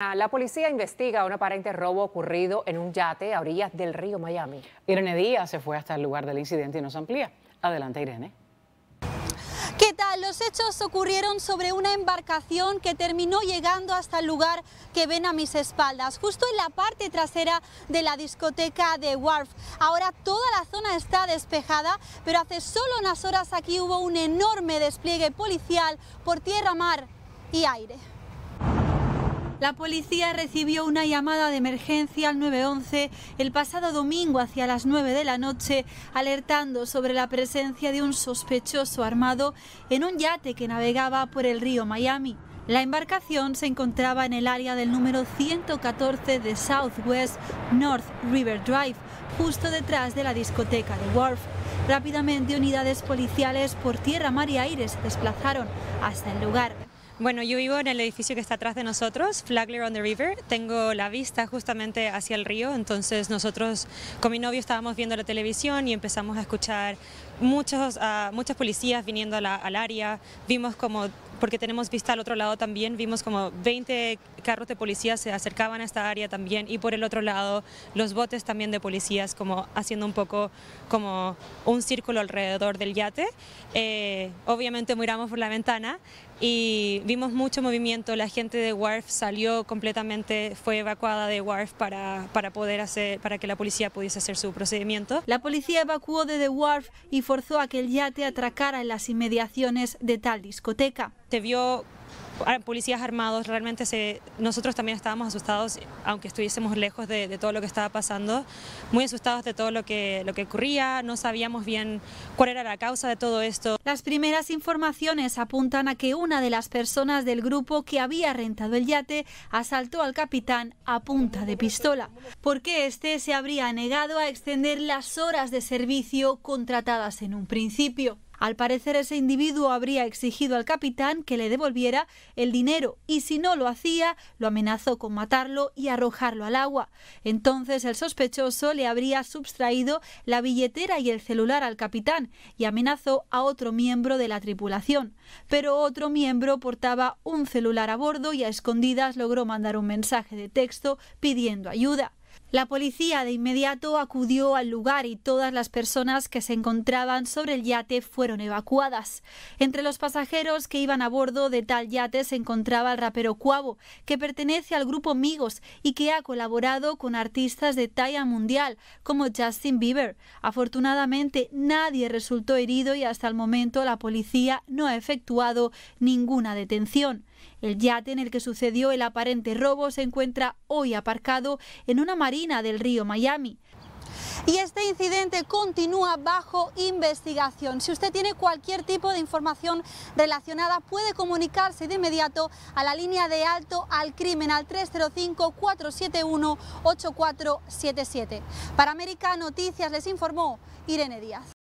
La policía investiga un aparente robo ocurrido en un yate a orillas del río Miami. Irene Díaz se fue hasta el lugar del incidente y nos amplía. Adelante, Irene. ¿Qué tal? Los hechos ocurrieron sobre una embarcación que terminó llegando hasta el lugar que ven a mis espaldas, justo en la parte trasera de la discoteca de Wharf. Ahora toda la zona está despejada, pero hace solo unas horas aquí hubo un enorme despliegue policial por tierra, mar y aire. La policía recibió una llamada de emergencia al 911 el pasado domingo hacia las 9 de la noche, alertando sobre la presencia de un sospechoso armado en un yate que navegaba por el río Miami. La embarcación se encontraba en el área del número 114 de Southwest North River Drive, justo detrás de la discoteca de Wharf. Rápidamente unidades policiales por tierra, mar y aire se desplazaron hasta el lugar. Bueno, yo vivo en el edificio que está atrás de nosotros, Flagler on the River. Tengo la vista justamente hacia el río, entonces nosotros con mi novio estábamos viendo la televisión y empezamos a escuchar muchos, uh, muchas policías viniendo al área. Vimos como porque tenemos vista al otro lado también, vimos como 20 carros de policía se acercaban a esta área también y por el otro lado los botes también de policías como haciendo un poco como un círculo alrededor del yate. Eh, obviamente miramos por la ventana y vimos mucho movimiento, la gente de WARF salió completamente, fue evacuada de WARF para, para poder hacer, para que la policía pudiese hacer su procedimiento. La policía evacuó de The Wharf y forzó a que el yate atracara en las inmediaciones de tal discoteca se vio policías armados, realmente se, nosotros también estábamos asustados, aunque estuviésemos lejos de, todo lo que estaba pasando, muy asustados de todo lo que, lo que ocurría, no sabíamos bien cuál era la causa de todo esto. Las primeras informaciones apuntan a que una de las personas del grupo que había rentado el yate asaltó al capitán a punta de pistola, porque éste se habría negado a extender las horas de servicio contratadas en un principio. Al parecer ese individuo habría exigido al capitán que le devolviera el dinero y si no lo hacía, lo amenazó con matarlo y arrojarlo al agua. Entonces el sospechoso le habría sustraído la billetera y el celular al capitán y amenazó a otro miembro de la tripulación. Pero otro miembro portaba un celular a bordo y a escondidas logró mandar un mensaje de texto pidiendo ayuda. La policía de inmediato acudió al lugar y todas las personas que se encontraban sobre el yate fueron evacuadas. Entre los pasajeros que iban a bordo de tal yate se encontraba el rapero Cuavo, que pertenece al grupo Migos y que ha colaborado con artistas de talla mundial como Justin Bieber. Afortunadamente nadie resultó herido y hasta el momento la policía no ha efectuado ninguna detención. El yate en el que sucedió el aparente robo se encuentra hoy aparcado en una marina del río Miami. Y este incidente continúa bajo investigación. Si usted tiene cualquier tipo de información relacionada, puede comunicarse de inmediato a la línea de alto al crimen al 305-471-8477. Para América Noticias les informó Irene Díaz.